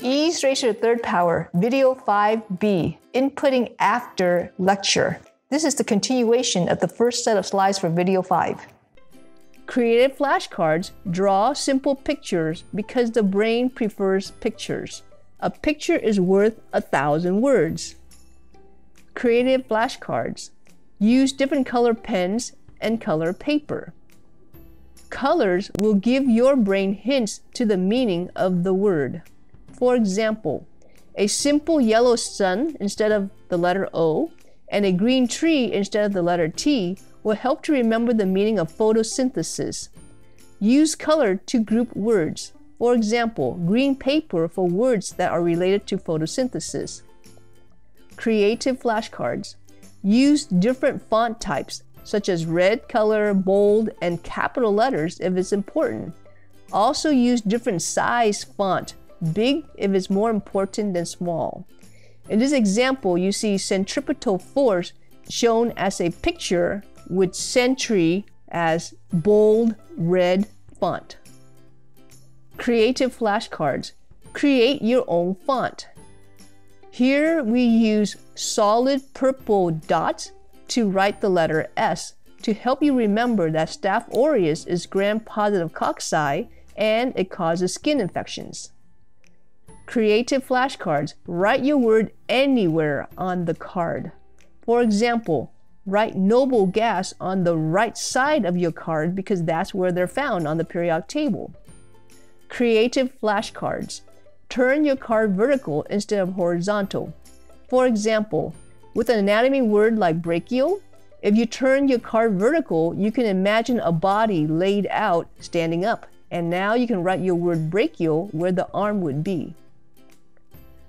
Ease raised to the third power, video 5B, inputting after lecture. This is the continuation of the first set of slides for video 5. Creative flashcards draw simple pictures because the brain prefers pictures. A picture is worth a thousand words. Creative flashcards use different color pens and color paper. Colors will give your brain hints to the meaning of the word. For example, a simple yellow sun instead of the letter O and a green tree instead of the letter T will help to remember the meaning of photosynthesis. Use color to group words. For example, green paper for words that are related to photosynthesis. Creative flashcards. Use different font types such as red color, bold, and capital letters if it's important. Also use different size font, big if it's more important than small. In this example, you see centripetal force shown as a picture with century as bold red font. Creative flashcards. Create your own font. Here we use solid purple dots to write the letter S to help you remember that Staph aureus is gram-positive cocci and it causes skin infections. Creative flashcards. Write your word anywhere on the card. For example, write noble gas on the right side of your card because that's where they're found on the periodic table. Creative flashcards. Turn your card vertical instead of horizontal. For example, with an anatomy word like brachial, if you turn your card vertical, you can imagine a body laid out standing up. And now you can write your word brachial where the arm would be.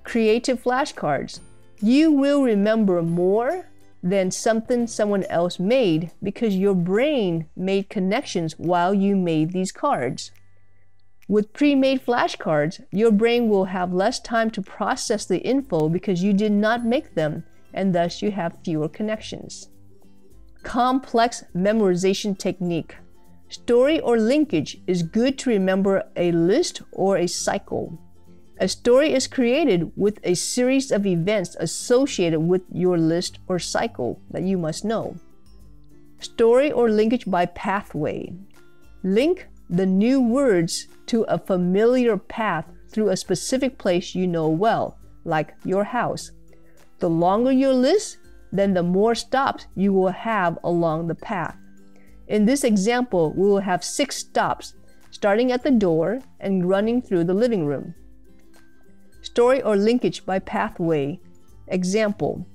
Creative flashcards. You will remember more than something someone else made because your brain made connections while you made these cards. With pre-made flashcards, your brain will have less time to process the info because you did not make them and thus you have fewer connections. Complex memorization technique. Story or linkage is good to remember a list or a cycle. A story is created with a series of events associated with your list or cycle that you must know. Story or linkage by pathway. Link the new words to a familiar path through a specific place you know well, like your house, the longer your list, then the more stops you will have along the path. In this example, we will have six stops, starting at the door and running through the living room. Story or linkage by pathway. Example,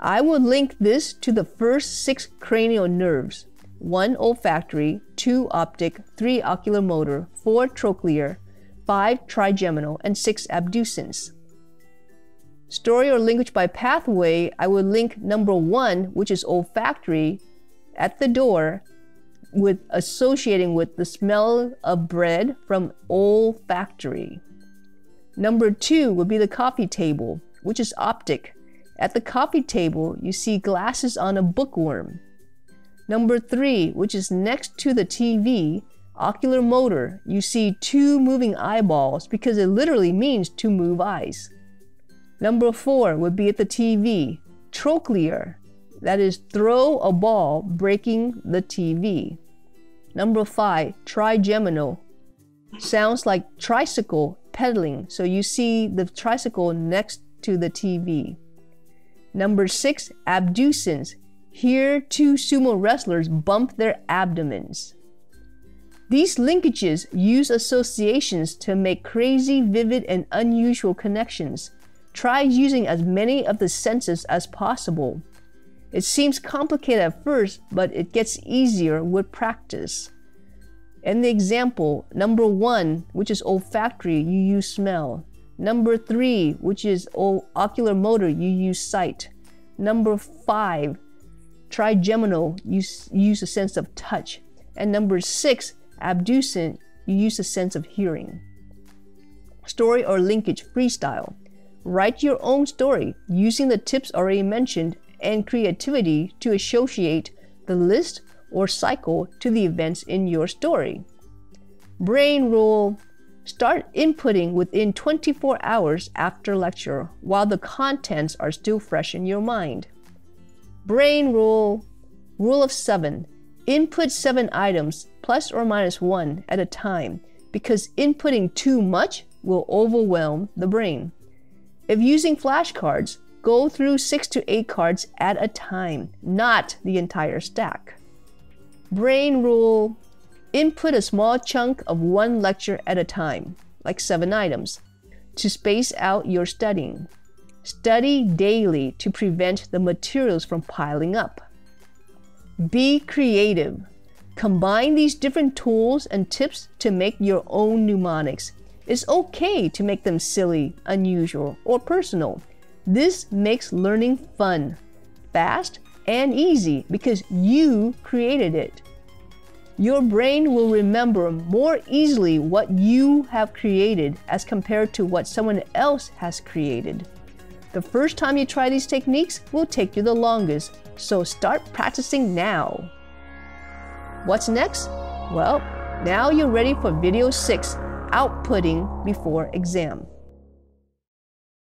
I will link this to the first six cranial nerves, one olfactory, two optic, three oculomotor, four trochlear, five trigeminal, and six abducens story or language by pathway, I would link number one, which is olfactory, at the door, with associating with the smell of bread from olfactory. Number two would be the coffee table, which is optic. At the coffee table, you see glasses on a bookworm. Number three, which is next to the TV, oculomotor, you see two moving eyeballs because it literally means to move eyes. Number four would be at the TV, trochlear, that is, throw a ball breaking the TV. Number five, trigeminal, sounds like tricycle pedaling, so you see the tricycle next to the TV. Number six, abducens, here two sumo wrestlers bump their abdomens. These linkages use associations to make crazy, vivid, and unusual connections Try using as many of the senses as possible. It seems complicated at first, but it gets easier with practice. In the example, number one, which is olfactory, you use smell. Number three, which is oculomotor, you use sight. Number five, trigeminal, you use a sense of touch. And number six, abducent, you use a sense of hearing. Story or linkage freestyle. Write your own story using the tips already mentioned and creativity to associate the list or cycle to the events in your story. Brain rule Start inputting within 24 hours after lecture while the contents are still fresh in your mind. Brain rule. Rule of seven. Input seven items plus or minus one at a time because inputting too much will overwhelm the brain. If using flashcards, go through six to eight cards at a time, not the entire stack. Brain rule Input a small chunk of one lecture at a time, like seven items, to space out your studying. Study daily to prevent the materials from piling up. Be creative. Combine these different tools and tips to make your own mnemonics. It's okay to make them silly, unusual, or personal. This makes learning fun, fast, and easy because you created it. Your brain will remember more easily what you have created as compared to what someone else has created. The first time you try these techniques will take you the longest, so start practicing now. What's next? Well, now you're ready for video 6, outputting before exam.